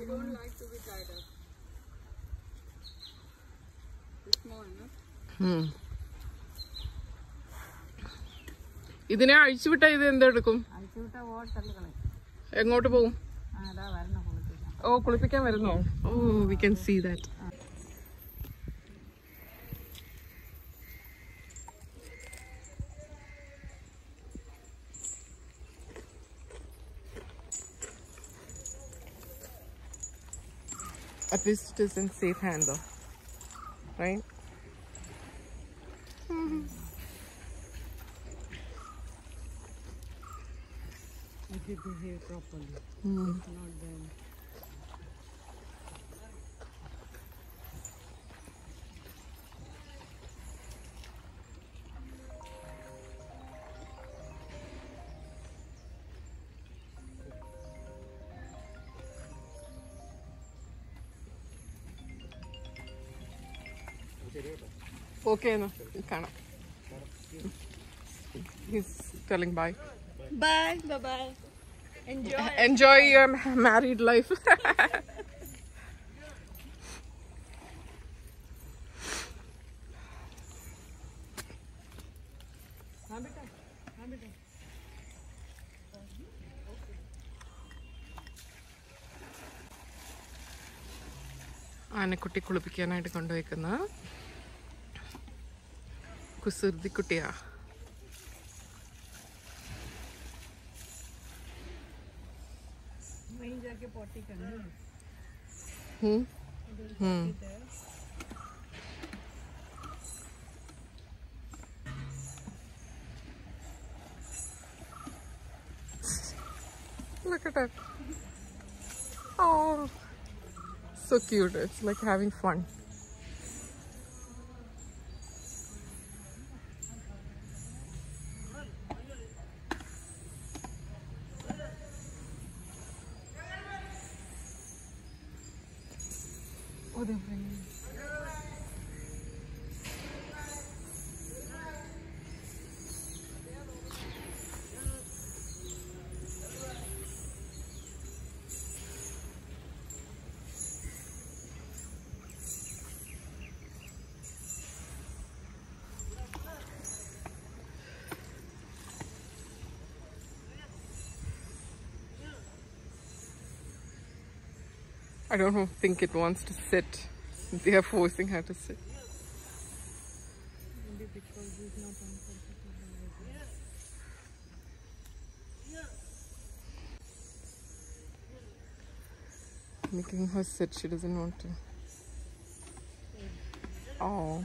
They don't like to be tied up. No? ഇതിനെ അഴിച്ചുവിട്ട ഇത് എന്തെടുക്കും? എങ്ങോട്ട് പോകും ഓ കുളിപ്പിക്കാൻ വരുന്നോ? ഓ we can see that It is in safe hand though. Right? You behave properly. Hmm. If not okay എന്നാ കാണാം he's telling bye. Bye, bye, bye. Enjoy. Enjoy your married life. ആനക്കുട്ടി കുളിപ്പിക്കാനായിട്ട് കൊണ്ടുവയ്ക്കുന്ന കുസൃതിക്കുട്ടിയാ Look at that! Oh, so cute. It's like having fun. They're bringing. I don't think it wants to sit. They are forcing her to sit. maybe because he's not uncomfortable Making her sit, she doesn't want to. Oh.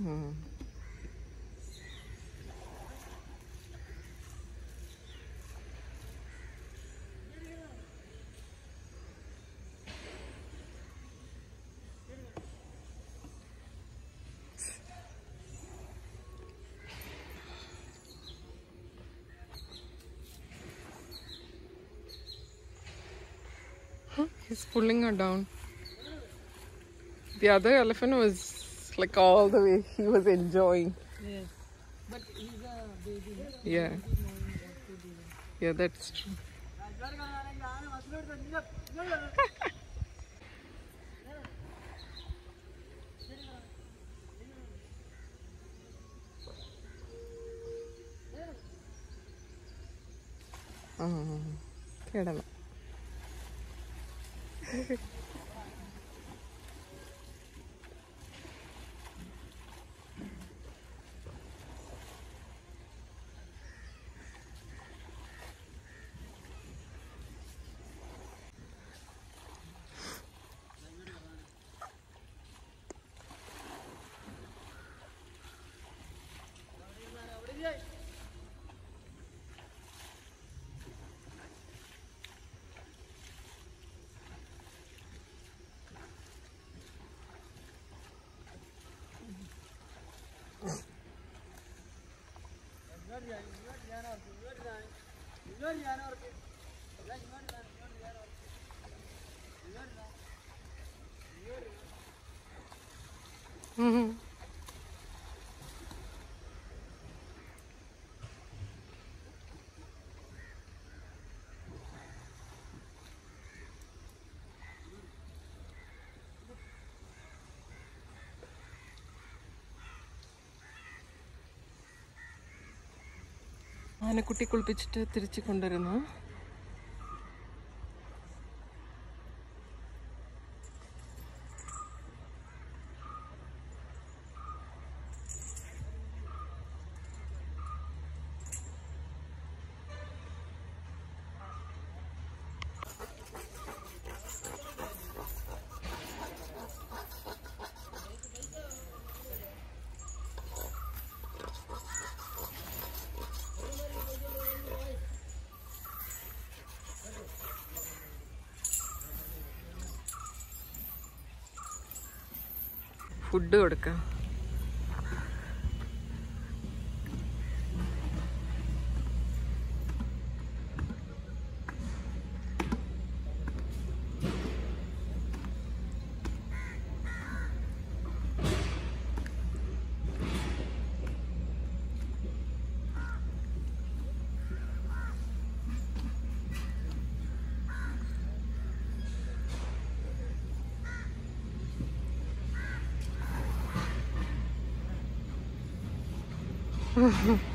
Hmm. He's pulling her down. The other elephant was like all the way, he was enjoying. yes but he's a baby no? Yeah, knowing what to do yeah, that's true. കിടന്നു Mm-hmm. ആനക്കുട്ടി കുളിപ്പിച്ചിട്ട് തിരിച്ച് കൊണ്ടുവരുന്നു. Food കൊടുക്കാം. Mm-hmm.